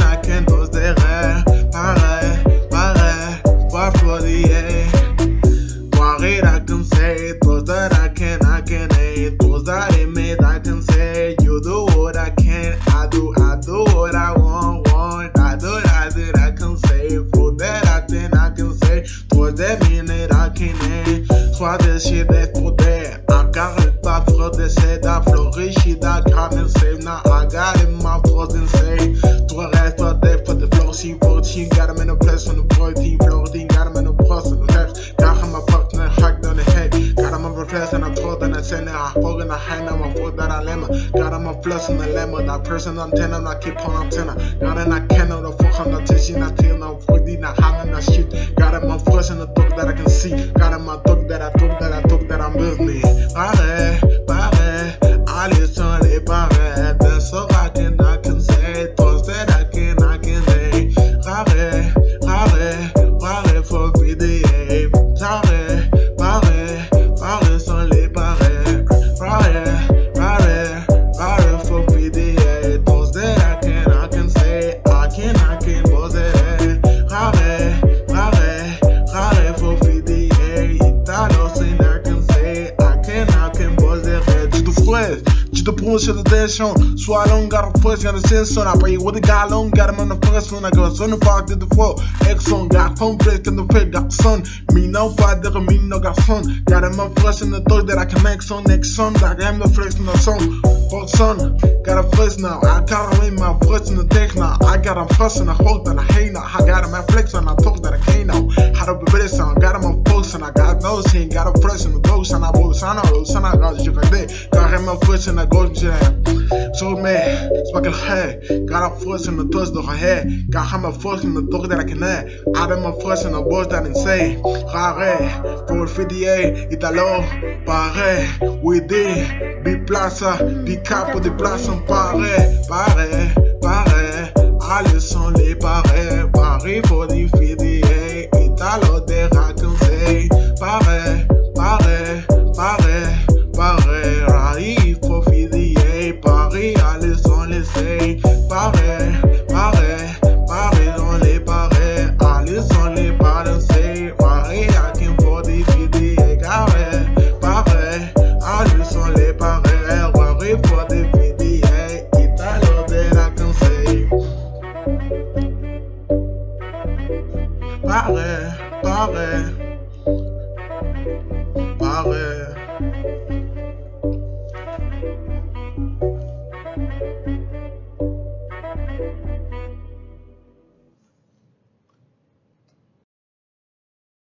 I for I can say, those I can, I can that I can you do what I can, I do, I do what I want, want, I do, I did, I can say, for that I think I can say, those that it, I can des shit a and I told and I send it, I hold in the hand, I'm a foot that I lemma, got him a plus in the lemma, that person antenna, I keep on antenna, got in a can of the fuck on tissue, not till no foodie, not having that shit, got him a flush in the dog that I can see, got him a dog I that I tu te tension, soit long, got a push, got a sense on, I pray with the guy long, got him on the first one, I go, son, the park to the floor, Exxon, got phone break in the pit, got son, me no father, me no got son, got him on flesh in the dog that I can make son, next son, like I'm the flesh in the song, fuck son, got a flesh now, I got him in my flesh in the deck now, I got him fuss and I hold and I hate now, I got him at flex and I talk on flesh and I go to jam. So man, smakel hey, got a force in the dust door hey, got him a force in the dog that I can have, Adam a force in the boss that insane, rare, pour le FDA, Italo, pareil, we did, Pareil,